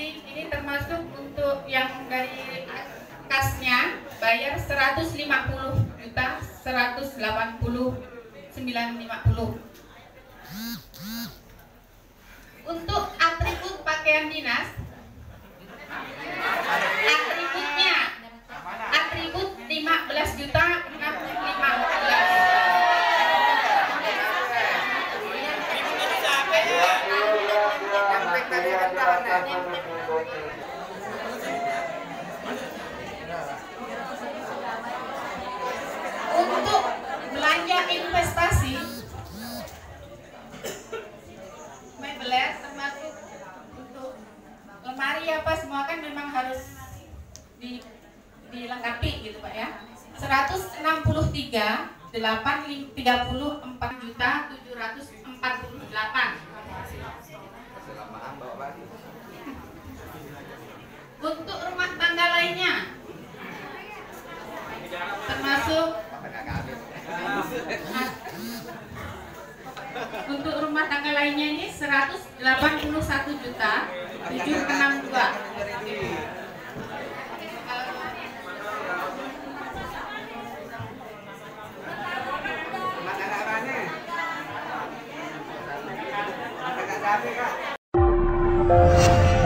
kasih. Ini termasuk untuk yang dari kasnya bayar 150 juta 180 950. Untuk atribut pakaian dinas atributnya atribut 15 juta 615 untuk belanja investasi mebler termasuk untuk lemari apa semua kan memang harus di, dilengkapi gitu pak ya. 163 8 34 juta 748 untuk rumah tangga lainnya termasuk untuk rumah tangga lainnya ini 181 juta 762 Thank